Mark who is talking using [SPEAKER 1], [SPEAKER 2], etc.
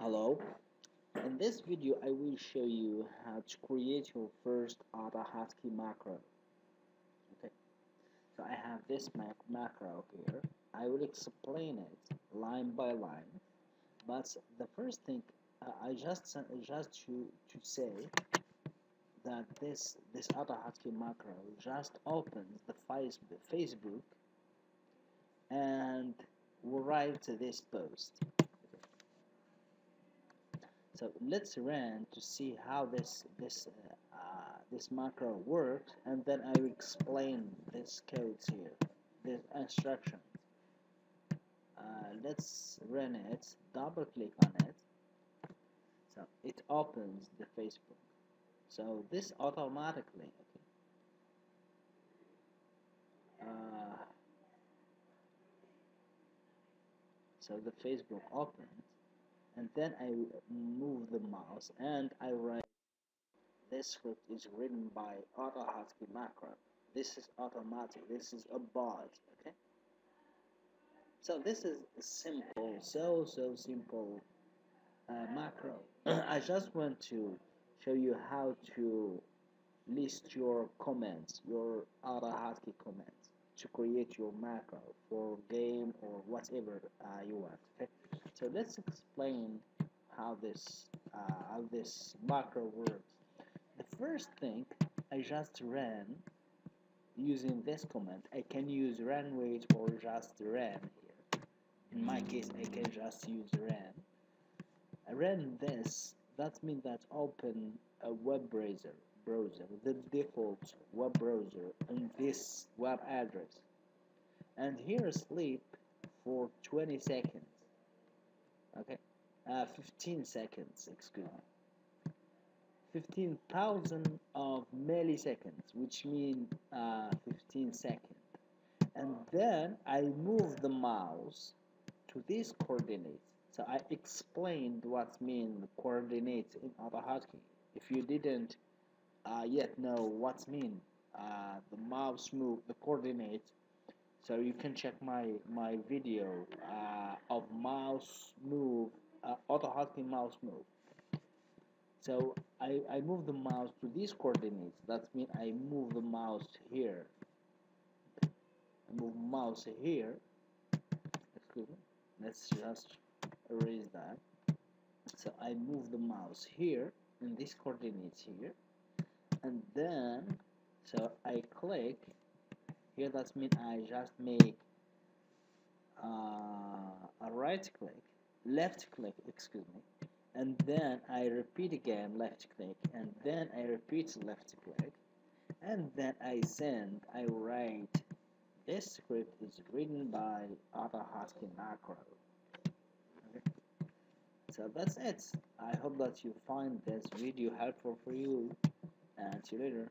[SPEAKER 1] Hello. In this video I will show you how to create your first AutoHotkey macro. Okay. So I have this mac macro here. I will explain it line by line. But the first thing uh, I just just to to say that this this AutoHotkey macro just opens the Facebook and will write this post so let's run to see how this this uh, this macro works and then I will explain this codes here this instruction. Uh, let's run it double click on it. So it opens the Facebook. So this automatically okay, uh, so the Facebook opens and then I move the mouse and I write this script is written by AutoHotkey macro this is automatic. This is a bot okay? So this is simple so so simple uh, macro. I just want to show you how to list your comments your AutoHotkey comments to create your macro for game or whatever uh, you want okay so let's explain how this uh, how this macro works. The first thing I just ran using this command. I can use run wait or just ran here. In my case I can just use ran. I ran this. That means that open a web browser browser the default web browser in this web address. And here sleep for 20 seconds okay. Uh, 15 seconds excuse me. 15,000 of milliseconds which mean uh, 15 seconds. And then I move the mouse to these coordinates so I explained what mean coordinates in AutoHotkey if you didn't uh, yet know what mean uh, the mouse move the coordinates so you can check my my video uh, of mouse move uh, AutoHotkey mouse move. So I, I move the mouse to these coordinates. That means I move the mouse here. I move mouse here. Excuse me. Let's just erase that. So I move the mouse here in these coordinates here. And then so I click here that means I just make uh, a right click left click excuse me and then I repeat again left click and then I repeat left click and then I send I write this script is written by AutoHotkey macro. Okay. so that's it. I hope that you find this video helpful for you and see you later